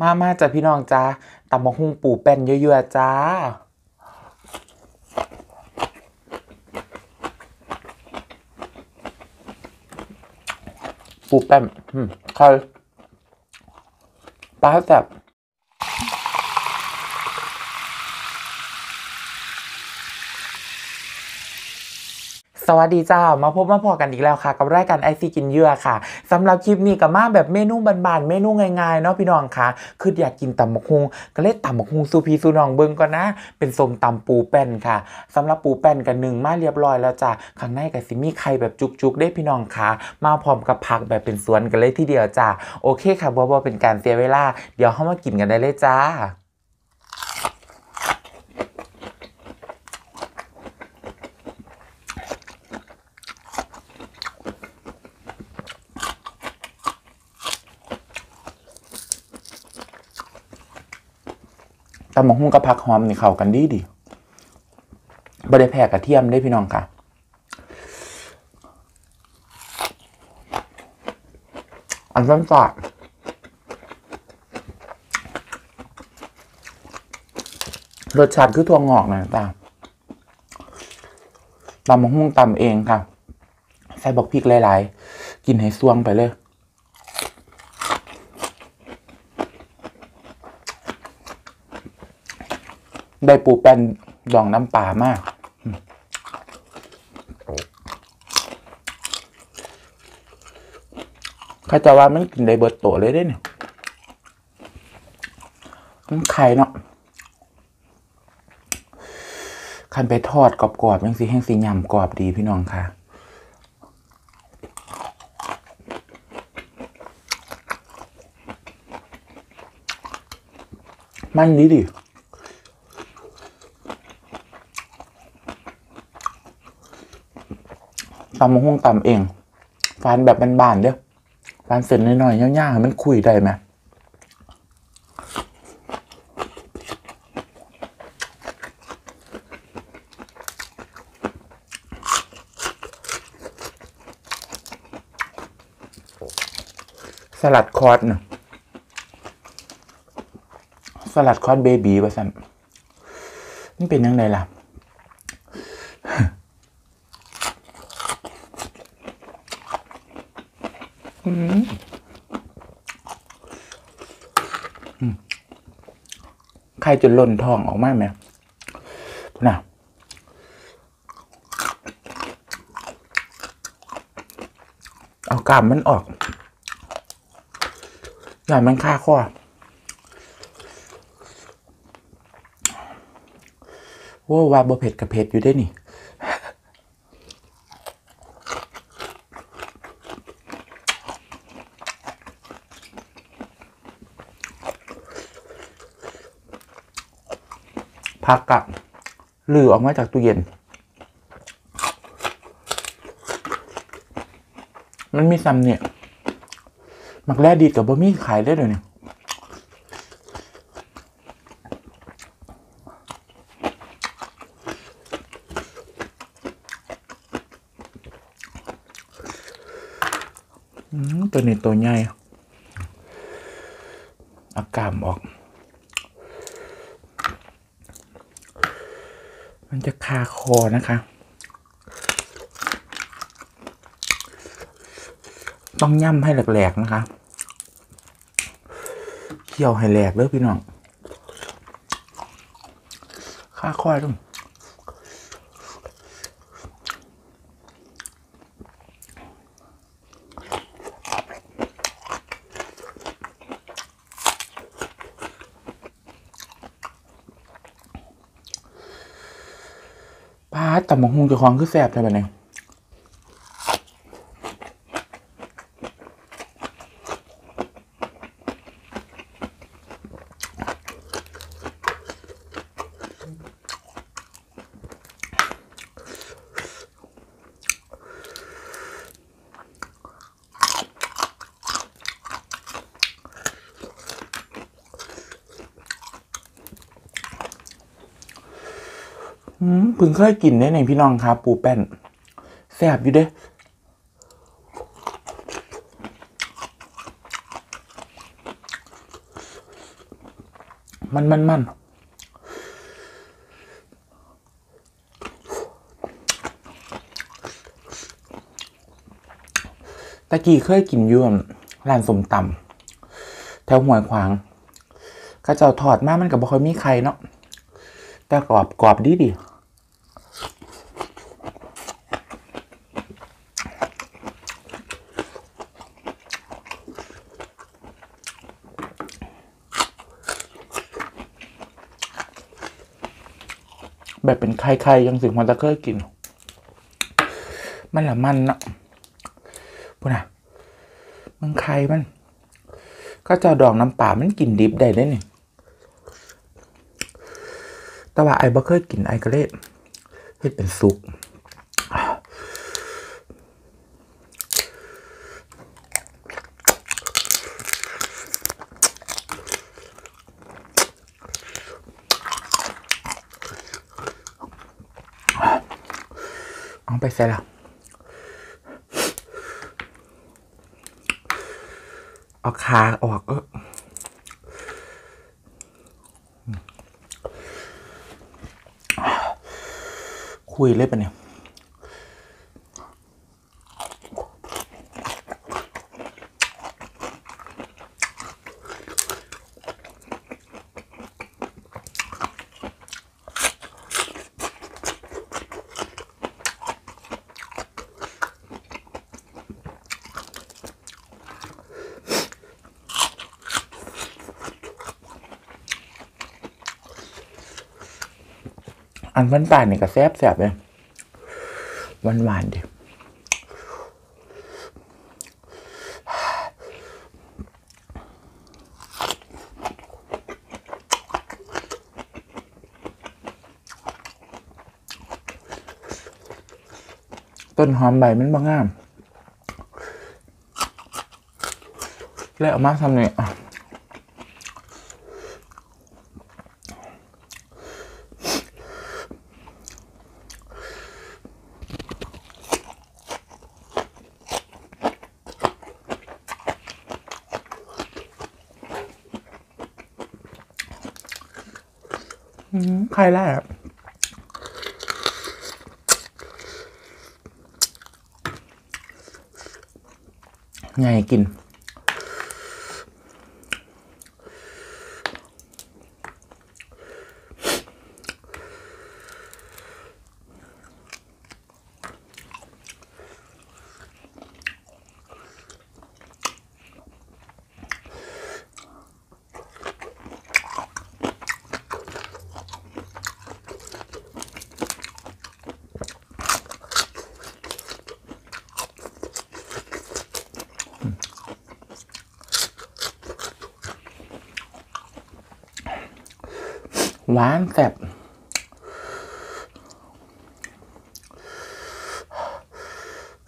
มามาจ้ะพี่น้องจ้าตำบักหุ่งปูแป้นเยอะๆจ้าปูแป้นอืมใครปลาแซ่บ สวัสดีจ้ามาพบมาพอกันอีกแล้วค่ะ กับรายการไอซีกินเยื่อค่ะสำหรับคลิปนี้ก็มาแบบเมนูบานๆเมนูง่ายๆเนาะพี่น้องค่ะคืออยากกินตำบักฮุงก็เลยตำบักฮุงสูพีสูน้องเบิ่งก่อนนะ เป็นส้มตำปูแป้นค่ะสำหรับปูแป้นกันหนึ่งมาเรียบร้อยแล้วจ้ะข้างในก็สิมีไข่แบบจุกๆ ได้พี่น้องค่ะ มาพร้อมกับผักแบบเป็นสวนกันเลยทีเดียวจ้าโอเคค่ะบ่บ่เป็นการเสียเวลา เดี๋ยวเข้ามากินกันได้เลยจ้า ตำบักหุ่งกับผักหอมนี่เข้ากันดีดีบ่ได้แพ้กระเทียมได้พี่น้องค่ะ อันสั้นฝาดรสชาติคือถั่วงอกนะตาตำบักหุ่งตำเองค่ะ ใส่บักพริกหลาย ๆ กินให้ซวงไปเลย ได้ปูแป้นดองน้ำปลามากข้าใจว่ามันกินได้เบิดโตเลยได้เนี่ยมันไข่เนาะคันไปทอดกรอบๆยังสีแห้งสียำกรอบดีพี่น้องค่ะมันดีดิ ตำมะฮุ่งตำเอง ฟันแบบบานๆเด้อฟันเสร็จหน่อยๆย่างๆให้มันคุยได้ไหมสลัดคอร์สนะสลัดคอร์สเบบีป่ะสันนี่เป็นยังไงล่ะ ใครจะล่นทองออกมาไหมน่ะเอากามมันออกอย่ามันค่าข้อว่าว่าบ่เผ็ดกับเผ็ดอยู่ได้นี่ พักกะหลือออกมาจากตู้เย็น มันมีซ้ำเนี่ย มักแร่ดีกับบะมี่ขายได้เลยเนี่ยอืมตัวนี้ตัวใหญ่อากามออก มันจะคาคอนะคะ ต้องย่ำให้แหลกๆนะคะเคี่ยวให้แหลกเลยพี่น้องคาคอต้อง ปลาตำบักหุงเจะคลองคือแสบใช่ไหมเนี่ย พิ่งเคยกินได้ในพี่น้องครับ ปูแป้นแซ่บอยู่เด้มันมันมันตะกี้เคยกินยุ่อั่นร้านสมตำแถวห้วยขวางก็เจ้าทอดมามันกับบ่ค่อยมีใครเนาะแต่กรอบกรอบดีดี แบบเป็นไข่ๆยังสิมันตะเคยกิน มันละมันนะพูดนะมันไข่มัน ก็จะดอกน้ำป่ามันกินดิบได้เลยนี่แต่ว่าไอ้บ่เคยกินไอ้ก็เลยเฮ็ดเป็นซุป เอาไปใส่ละเอาคาออกเออคุยเล่นปะเนี่ย อันวันป่านนี่ก็แซ่บแซ่บเลยหวานหวานๆดิต้นหอมใบมันบางงาม แล้วเอามาทำเนี่ยอะ ใครแรกไงกิน หวานแซ่บ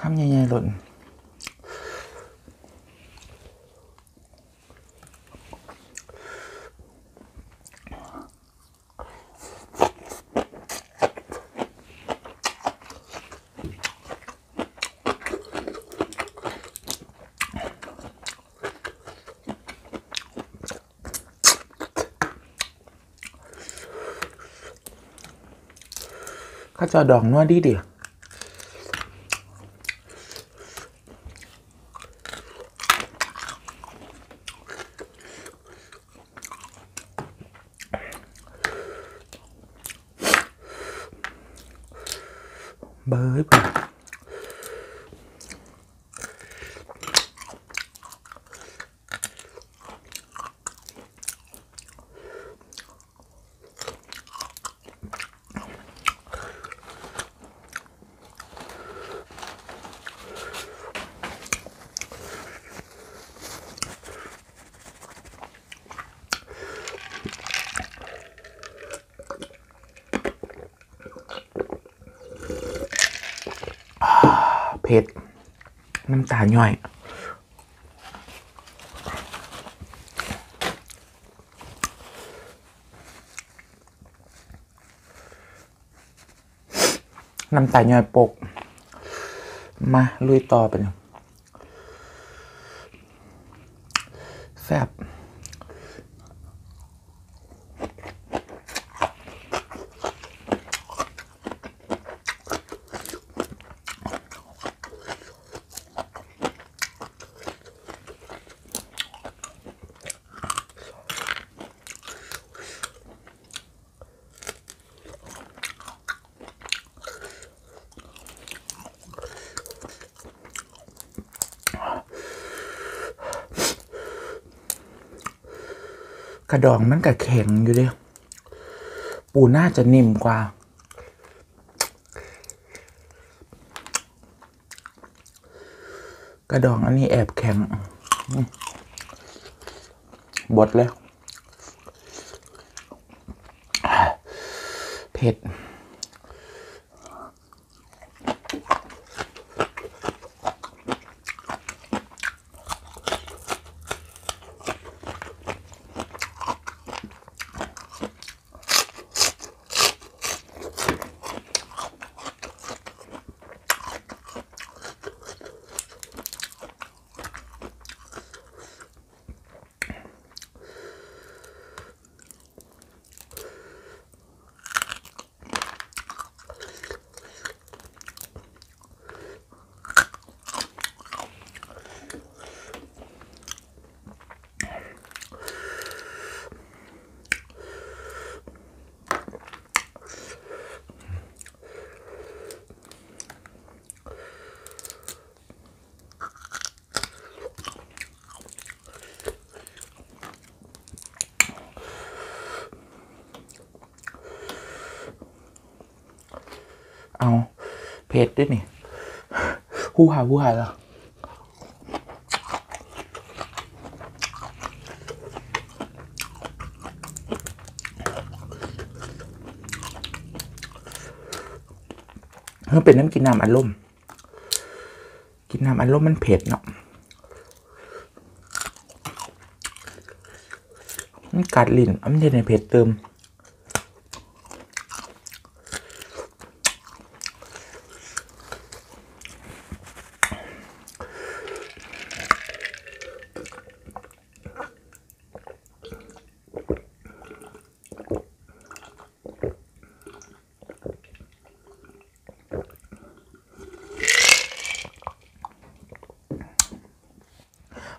คำใหญ่ๆหล่น ข้าเจะดองนั เผ็ด น้ำตาลย่อย น้ำตาลย่อยปก มาลุยต่อไปเลยแซ่บ กระดองมันก็แข็งอยู่เด้ปูน่าจะนิ่มกว่า กระดองอันนี้แอบแข็งบดแล้วเผ็ด เอาเผ็ดด้วยนี่หูหาหูหาแล้วมันเป็นน้ำกินน้ำอัดลมกินน้ำอัดลมมันเผ็ดเนาะมันกัดลิ้นอันนี้ในเผ็ดเติม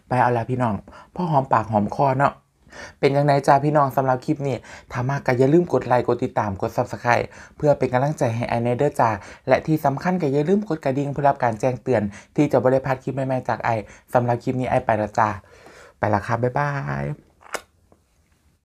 ไปเอาละพี่น้องพ่อหอมปากหอมคอเนาะเป็นยังไงจ้าพี่น้องสำหรับคลิปนี้ถ้ามากก็อย่าลืมกดไลค์กดติดตามกด subscribe เพื่อเป็นกำลังใจให้ไอเนเดอร์จ้าและที่สำคัญก็อย่าลืมกดกระดิ่งเพื่อรับการแจ้งเตือน ที่จะบริพลาดคลิปใหม่ๆจากไอสำหรับคลิปนี้ไอไปละจ้าไปละครับบ๊ายบาย